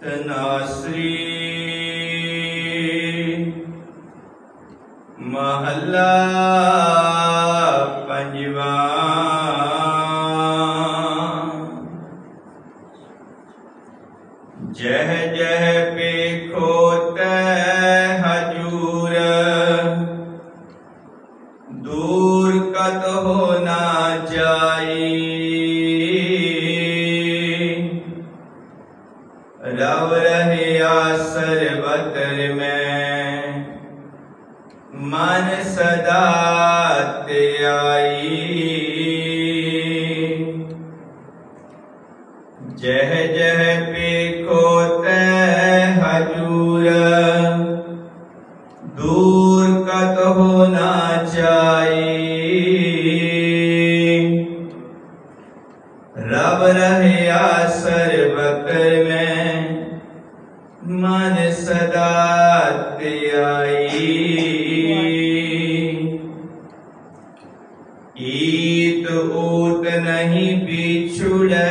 تناسری محلہ پنجوان جہ جہ پہ کھوت حجور دور کت ہو جائی لو رہیا سر بتر میں من صدا تے آئی جہ جہ پہ کو تے حجور دور کت ہونا چاہیے رب رہیا سر بکر من صدات پہ آئی ایت اوت نہیں بچھڑے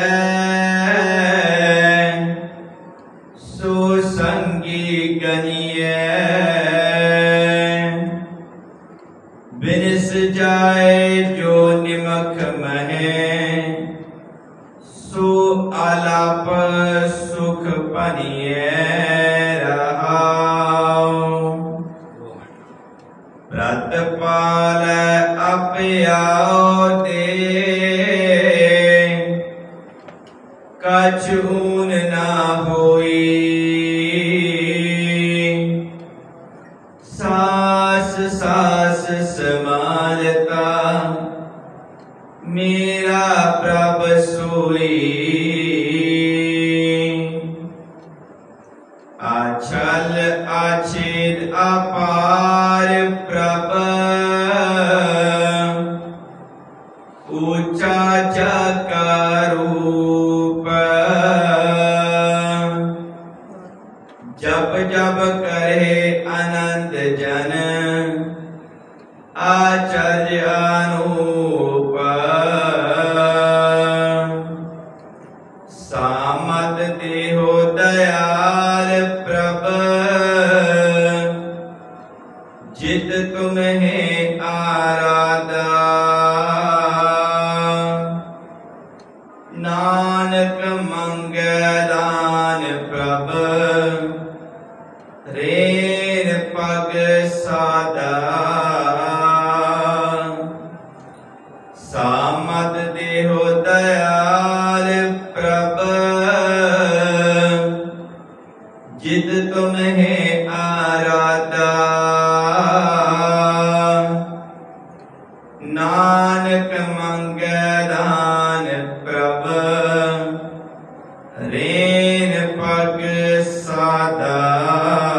سو سنگی گنیے۔ بنس جائے جو نمک مہے۔ سو آلاپ سکھ پنیے اون نہ ہوئی ساس ساس سمالتا میرا پرب سوئی آچل آچید آپا اونچا جب جب کرے انند جن آچر انوپ سامت دیہو دیال پرب جت تمہیں آرا ਨਾਨਕ ਮੰਗਲਾਨ ਪ੍ਰਭ ਰੇਨ ਪਗ ਸਾਦਾ ਸਾਮਦ ਦੇਹੋ ਦਇਆਲ ਪ੍ਰਭ ਜਿਦ ਤੁਮਹਿ ਆਰਾਦਾ ਨਾਨਕ ਮੰਗਲਾਨ confessada.